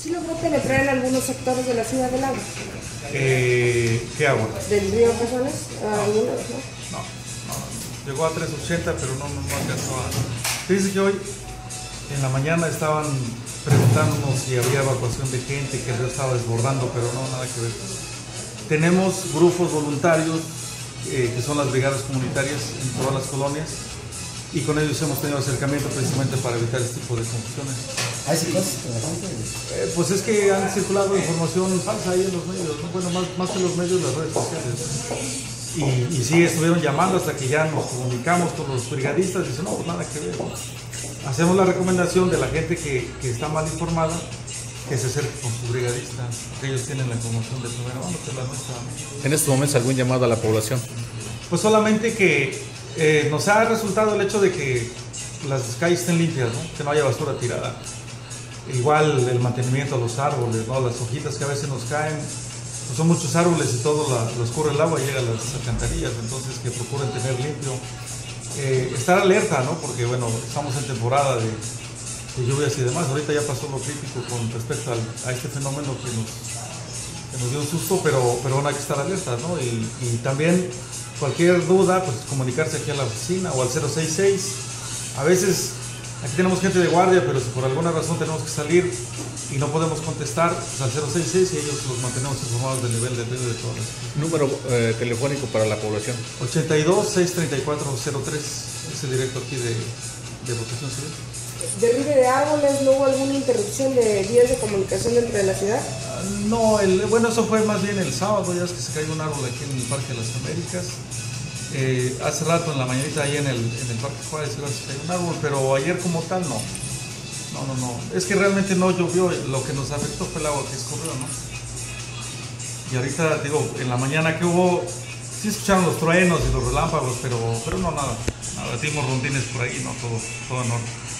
¿Sí logró penetrar en algunos sectores de la ciudad del agua? Eh, ¿Qué agua? ¿Del río Cazones? Algunos, ¿no? No, no, llegó a 380, pero no, no, no alcanzó a... Dice que hoy en la mañana estaban preguntándonos si había evacuación de gente, que el río estaba desbordando, pero no, nada que ver. Tenemos grupos voluntarios, eh, que son las brigadas comunitarias en todas las colonias, y con ellos hemos tenido acercamiento precisamente para evitar este tipo de confusiones. ¿Hay psicóticos la gente? Eh, pues es que han circulado información falsa ahí en los medios, ¿no? bueno, más, más que los medios, las redes sociales. Y, y sí, estuvieron llamando hasta que ya nos comunicamos con los brigadistas y dicen, no, pues nada que ver. Hacemos la recomendación de la gente que, que está mal informada que se acerque con su brigadista, que ellos tienen la información de primera mano, que la nuestra. En estos momentos, ¿algún llamado a la población? Pues solamente que eh, nos ha resultado el hecho de que las calles estén limpias, ¿no? que no haya basura tirada. Igual el mantenimiento de los árboles, ¿no? las hojitas que a veces nos caen, pues son muchos árboles y todo la, lo el agua y llega a las alcantarillas, entonces que procuren tener limpio. Eh, estar alerta, ¿no? porque bueno, estamos en temporada de, lluvias y demás. Ahorita ya pasó lo crítico con respecto al, a este fenómeno que nos, dio un susto, pero, pero aún hay que estar alerta, ¿no? Y, y también cualquier duda, pues comunicarse aquí a la oficina o al 066. A veces aquí tenemos gente de guardia, pero si por alguna razón tenemos que salir y no podemos contestar, pues al 066 y ellos los mantenemos informados del nivel de río de todas. Número eh, telefónico para la población. 82 634 03 es el directo aquí de, de Protección Civil. ¿Derribe de árboles? ¿No hubo alguna interrupción de vías de comunicación dentro de la ciudad? Ah, No, el, bueno, eso fue más bien el sábado, ya es que se cayó un árbol aquí en el Parque de las Américas. Eh, hace rato en la mañanita ahí en el, en el Parque Juárez cayó un árbol, pero ayer como tal no. No, no, no. Es que realmente no llovió, lo que nos afectó fue el agua que escurrió, ¿no? Y ahorita, digo, en la mañana que hubo, sí escucharon los truenos y los relámpagos, pero, pero no nada. Nada, dimos rondines por ahí, no, todo, todo en orden.